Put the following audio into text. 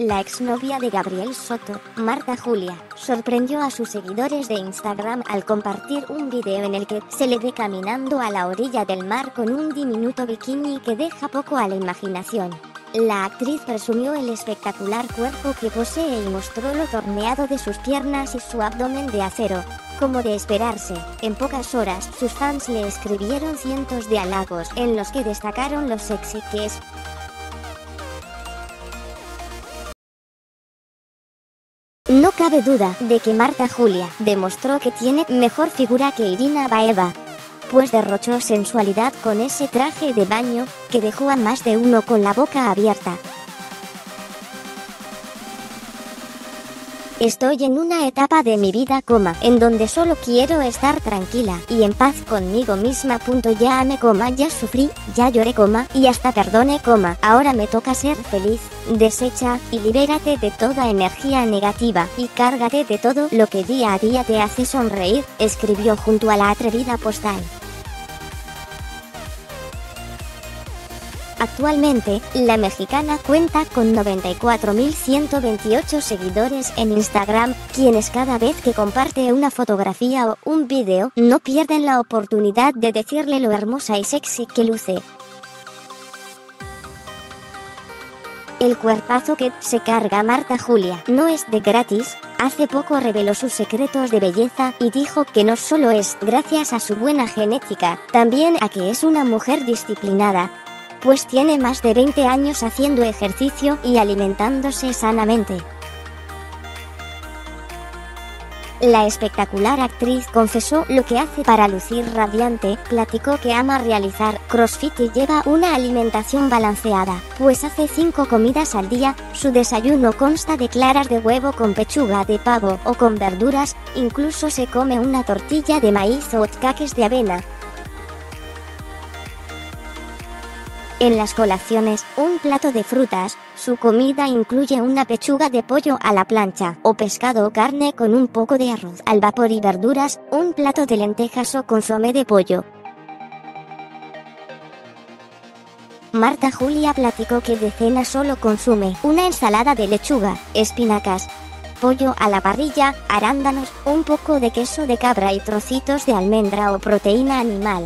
La exnovia de Gabriel Soto, Marta Julia, sorprendió a sus seguidores de Instagram al compartir un video en el que se le ve caminando a la orilla del mar con un diminuto bikini que deja poco a la imaginación. La actriz presumió el espectacular cuerpo que posee y mostró lo torneado de sus piernas y su abdomen de acero. Como de esperarse, en pocas horas sus fans le escribieron cientos de halagos en los que destacaron los sexy No cabe duda de que Marta Julia demostró que tiene mejor figura que Irina Baeva, pues derrochó sensualidad con ese traje de baño que dejó a más de uno con la boca abierta. Estoy en una etapa de mi vida, coma, en donde solo quiero estar tranquila y en paz conmigo misma. Punto ya amé, coma, ya sufrí, ya lloré, coma, y hasta perdone, coma. Ahora me toca ser feliz. Desecha y libérate de toda energía negativa y cárgate de todo lo que día a día te hace sonreír, escribió junto a la atrevida postal. Actualmente, la mexicana cuenta con 94.128 seguidores en Instagram, quienes cada vez que comparte una fotografía o un vídeo no pierden la oportunidad de decirle lo hermosa y sexy que luce. El cuerpazo que se carga Marta Julia no es de gratis, hace poco reveló sus secretos de belleza y dijo que no solo es gracias a su buena genética, también a que es una mujer disciplinada, pues tiene más de 20 años haciendo ejercicio y alimentándose sanamente. La espectacular actriz confesó lo que hace para lucir radiante, platicó que ama realizar CrossFit y lleva una alimentación balanceada, pues hace 5 comidas al día, su desayuno consta de claras de huevo con pechuga de pavo o con verduras, incluso se come una tortilla de maíz o caques de avena, En las colaciones, un plato de frutas, su comida incluye una pechuga de pollo a la plancha, o pescado o carne con un poco de arroz al vapor y verduras, un plato de lentejas o consomé de pollo. Marta Julia platicó que de cena solo consume una ensalada de lechuga, espinacas, pollo a la parrilla, arándanos, un poco de queso de cabra y trocitos de almendra o proteína animal.